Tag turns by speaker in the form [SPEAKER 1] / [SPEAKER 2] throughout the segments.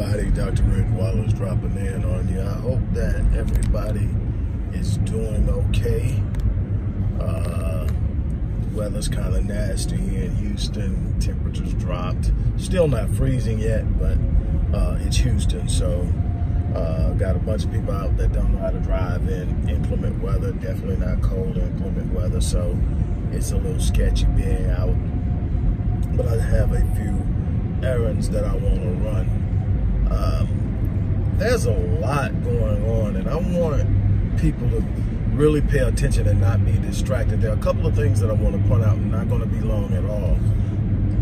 [SPEAKER 1] everybody. Dr. Rick Wallace dropping in on you. I hope that everybody is doing okay. Uh, weather's kind of nasty here in Houston. Temperatures dropped. Still not freezing yet, but uh, it's Houston, so uh, got a bunch of people out that don't know how to drive in inclement weather. Definitely not cold inclement weather, so it's a little sketchy being out. But I have a few errands that I want to run. Um, there's a lot going on, and I want people to really pay attention and not be distracted. There are a couple of things that I want to point out, and not going to be long at all.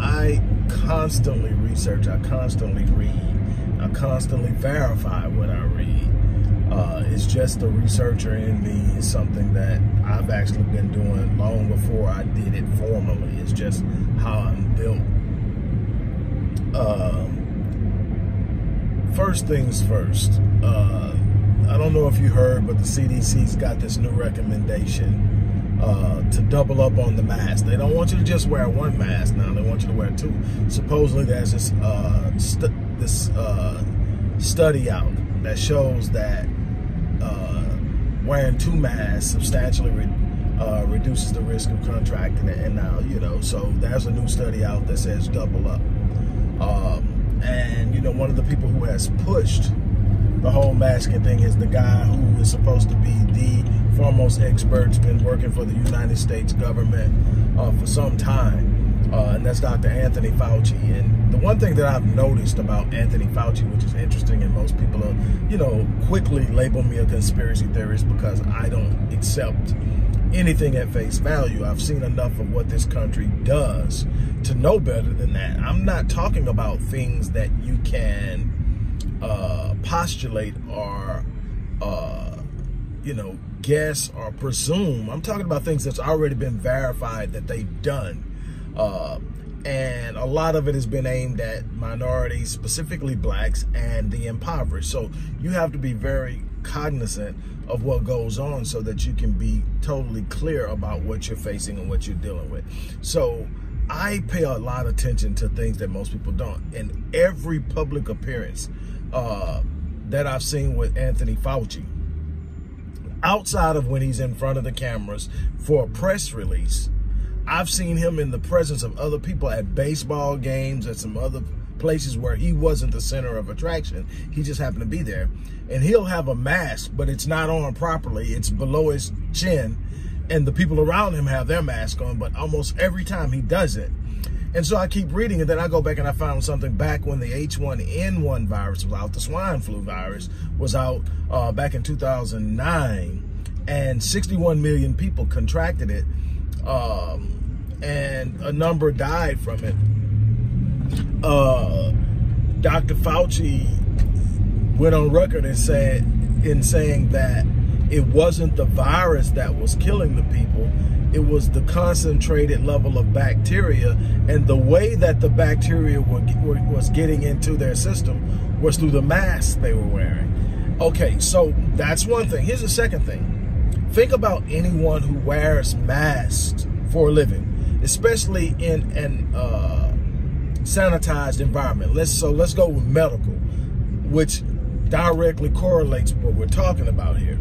[SPEAKER 1] I constantly research, I constantly read, I constantly verify what I read. Uh, it's just the researcher in me is something that I've actually been doing long before I did it formally. It's just how I'm built. Um, first things first. Uh, I don't know if you heard, but the CDC's got this new recommendation uh, to double up on the mask. They don't want you to just wear one mask now; they want you to wear two. Supposedly, there's this uh, st this uh, study out that shows that uh, wearing two masks substantially re uh, reduces the risk of contracting it. And now, you know, so there's a new study out that says double up. Um, and you know, one of the people who has pushed the whole masking thing is the guy who is supposed to be the foremost expert, has been working for the United States government uh, for some time, uh, and that's Dr. Anthony Fauci. And the one thing that I've noticed about Anthony Fauci, which is interesting, and most people are, you know, quickly label me a conspiracy theorist because I don't accept anything at face value. I've seen enough of what this country does to know better than that. I'm not talking about things that you can uh, postulate or, uh, you know, guess or presume. I'm talking about things that's already been verified that they've done. Uh, and a lot of it has been aimed at minorities, specifically blacks and the impoverished. So you have to be very cognizant of what goes on so that you can be totally clear about what you're facing and what you're dealing with. So I pay a lot of attention to things that most people don't. In every public appearance, uh, that I've seen with Anthony Fauci. Outside of when he's in front of the cameras for a press release, I've seen him in the presence of other people at baseball games, at some other places where he wasn't the center of attraction. He just happened to be there. And he'll have a mask, but it's not on properly. It's below his chin. And the people around him have their mask on, but almost every time he does it, and so I keep reading, and then I go back and I found something back when the H1N1 virus was out, the swine flu virus was out uh, back in 2009, and 61 million people contracted it, um, and a number died from it. Uh, Dr. Fauci went on record and said, in saying that it wasn't the virus that was killing the people, it was the concentrated level of bacteria and the way that the bacteria were, were, was getting into their system was through the masks they were wearing. Okay, so that's one thing. Here's the second thing. Think about anyone who wears masks for a living, especially in an uh, sanitized environment. Let's so let's go with medical, which directly correlates what we're talking about here.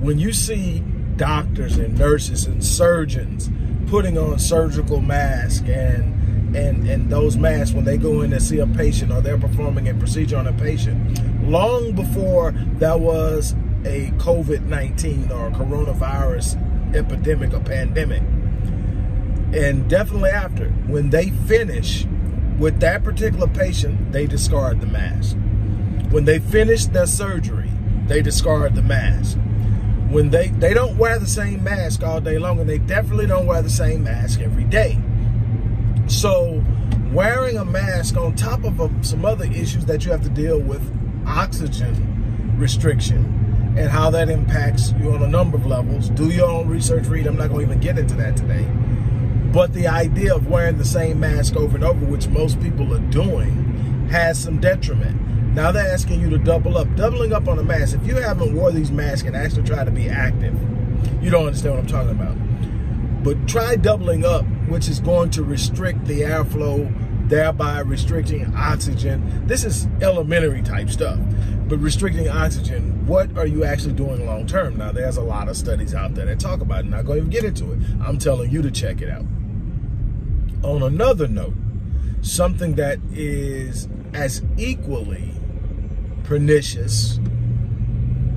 [SPEAKER 1] When you see doctors and nurses and surgeons putting on surgical masks and and and those masks when they go in to see a patient or they're performing a procedure on a patient long before there was a COVID-19 or coronavirus epidemic or pandemic and definitely after when they finish with that particular patient they discard the mask. When they finish their surgery they discard the mask. When they they don't wear the same mask all day long and they definitely don't wear the same mask every day. So wearing a mask on top of a, some other issues that you have to deal with oxygen restriction and how that impacts you on a number of levels. Do your own research read i'm not going to even get into that today but the idea of wearing the same mask over and over which most people are doing has some detriment now they're asking you to double up. Doubling up on a mask. If you haven't wore these masks and actually try to be active, you don't understand what I'm talking about. But try doubling up, which is going to restrict the airflow thereby restricting oxygen. This is elementary type stuff, but restricting oxygen, what are you actually doing long term? Now, there's a lot of studies out there that talk about it. I'm not going to get into it. I'm telling you to check it out. On another note, something that is as equally pernicious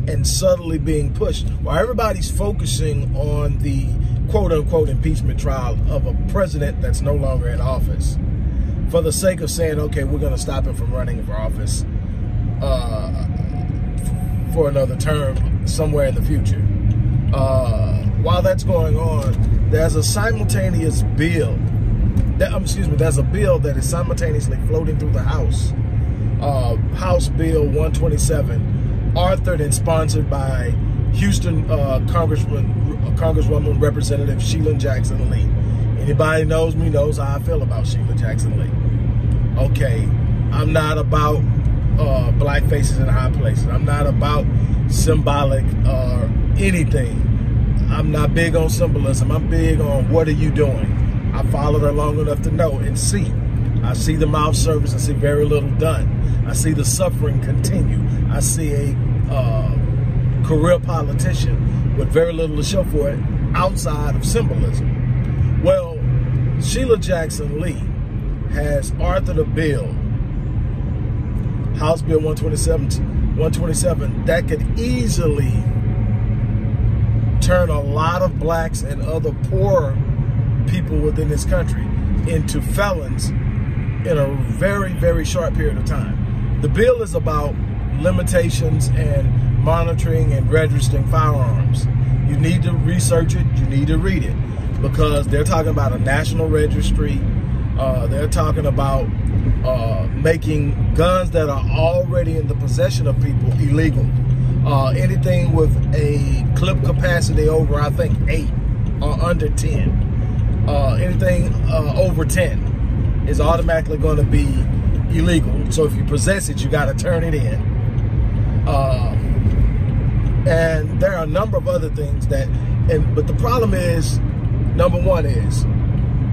[SPEAKER 1] and subtly being pushed while everybody's focusing on the quote unquote impeachment trial of a president that's no longer in office for the sake of saying, okay, we're going to stop him from running for office uh, for another term somewhere in the future. Uh, while that's going on, there's a simultaneous bill. That, um, excuse me, there's a bill that is simultaneously floating through the House. Uh, House Bill 127, authored and sponsored by Houston uh, Congressman, Congresswoman Representative Sheila Jackson Lee. Anybody knows me knows how I feel about Sheila Jackson Lee. Okay, I'm not about uh, black faces in high places. I'm not about symbolic or uh, anything. I'm not big on symbolism. I'm big on what are you doing. I followed her long enough to know and see. I see the mouth service. I see very little done. I see the suffering continue. I see a uh, career politician with very little to show for it outside of symbolism. Well, Sheila Jackson Lee has authored a bill, House Bill 127, 127 that could easily turn a lot of blacks and other poor people within this country into felons in a very, very short period of time. The bill is about limitations and monitoring and registering firearms. You need to research it, you need to read it, because they're talking about a national registry. Uh, they're talking about uh, making guns that are already in the possession of people illegal. Uh, anything with a clip capacity over, I think, eight or under 10. Uh, anything uh, over 10 is automatically going to be illegal. So if you possess it, you got to turn it in. Uh, and there are a number of other things that, and but the problem is, number one is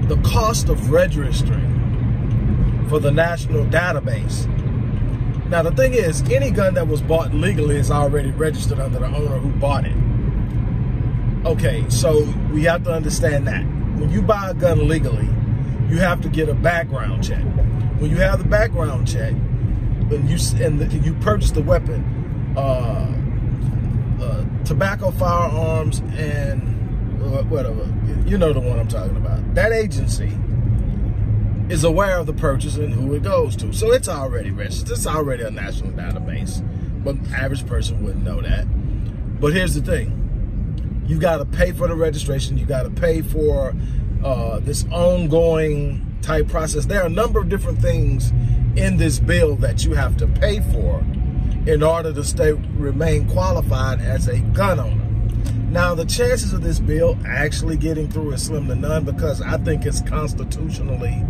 [SPEAKER 1] the cost of registering for the national database. Now the thing is, any gun that was bought legally is already registered under the owner who bought it. Okay, so we have to understand that. When you buy a gun legally, you have to get a background check. When you have the background check, when you and the, you purchase the weapon, uh, uh, tobacco firearms and uh, whatever. You know the one I'm talking about. That agency is aware of the purchase and who it goes to. So it's already registered. It's already a national database. But average person wouldn't know that. But here's the thing. You got to pay for the registration. You got to pay for uh, this ongoing type process. There are a number of different things in this bill that you have to pay for in order to stay remain qualified as a gun owner. Now, the chances of this bill actually getting through is slim to none because I think it's constitutionally,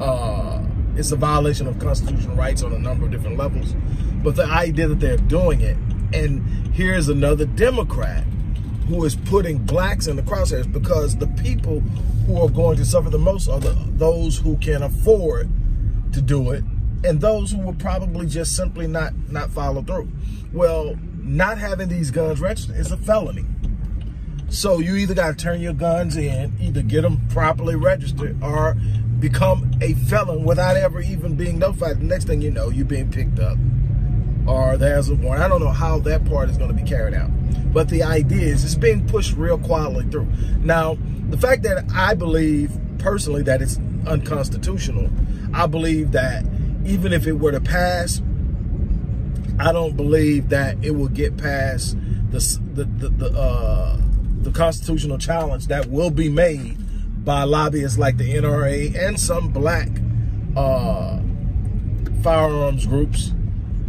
[SPEAKER 1] uh, it's a violation of constitutional rights on a number of different levels. But the idea that they're doing it, and here's another Democrat who is putting blacks in the crosshairs because the people who are going to suffer the most are the, those who can afford to do it and those who will probably just simply not not follow through. Well, not having these guns registered is a felony. So you either got to turn your guns in, either get them properly registered, or become a felon without ever even being notified. The next thing you know, you're being picked up, or there's a warrant. I don't know how that part is going to be carried out, but the idea is it's being pushed real quietly through. Now, the fact that I believe personally that it's unconstitutional, I believe that even if it were to pass, I don't believe that it will get past the the the, the, uh, the constitutional challenge that will be made by lobbyists like the NRA and some black uh, firearms groups,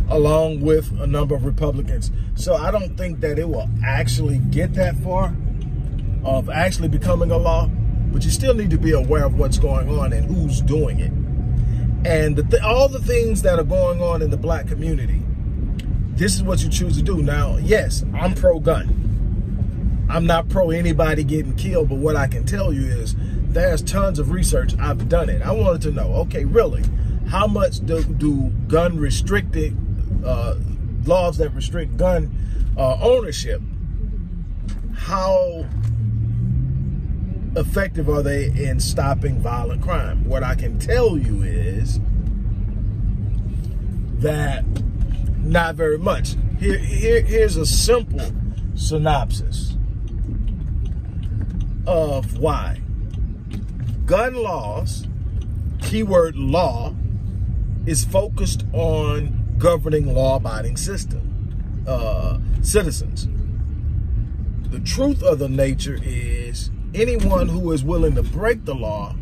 [SPEAKER 1] along with a number of Republicans. So I don't think that it will actually get that far of actually becoming a law, but you still need to be aware of what's going on and who's doing it and the th all the things that are going on in the black community, this is what you choose to do. Now, yes, I'm pro gun. I'm not pro anybody getting killed, but what I can tell you is there's tons of research. I've done it. I wanted to know, okay, really, how much do, do gun restricted uh, laws that restrict gun uh, ownership, how effective are they in stopping violent crime? What I can tell you is that not very much. Here, here, here's a simple synopsis of why. Gun laws, keyword law, is focused on governing law-abiding system, uh, citizens. The truth of the nature is anyone who is willing to break the law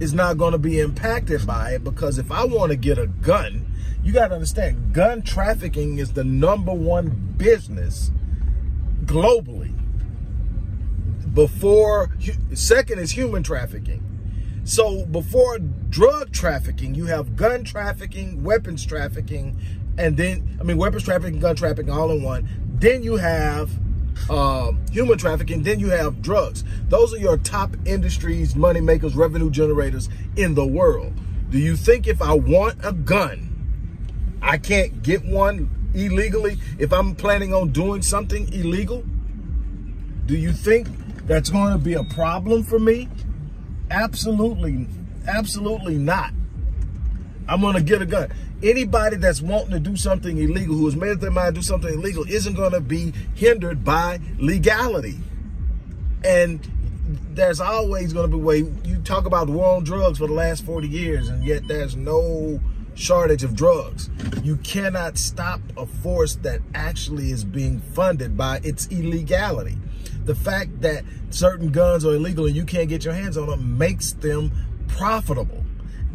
[SPEAKER 1] is not going to be impacted by it because if I want to get a gun, you got to understand gun trafficking is the number one business globally. Before, second is human trafficking. So before drug trafficking, you have gun trafficking, weapons trafficking, and then, I mean, weapons trafficking, gun trafficking all in one. Then you have uh, human trafficking, then you have drugs. Those are your top industries, money makers, revenue generators in the world. Do you think if I want a gun, I can't get one illegally if I'm planning on doing something illegal? Do you think that's going to be a problem for me? Absolutely, absolutely not. I'm going to get a gun. Anybody that's wanting to do something illegal, who has made up their mind to do something illegal, isn't going to be hindered by legality. And there's always going to be way you talk about the war on drugs for the last 40 years, and yet there's no shortage of drugs. You cannot stop a force that actually is being funded by its illegality. The fact that certain guns are illegal and you can't get your hands on them makes them profitable.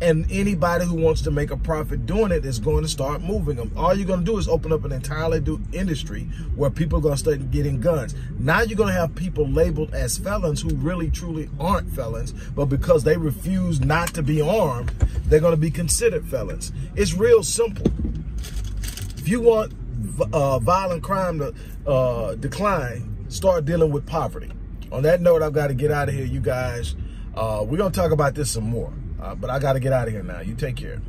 [SPEAKER 1] And anybody who wants to make a profit doing it is going to start moving them. All you're going to do is open up an entirely new industry where people are going to start getting guns. Now you're going to have people labeled as felons who really truly aren't felons, but because they refuse not to be armed, they're going to be considered felons. It's real simple. If you want uh, violent crime to uh, decline, start dealing with poverty. On that note, I've got to get out of here, you guys. Uh, we're going to talk about this some more. Uh, but I got to get out of here now. You take care.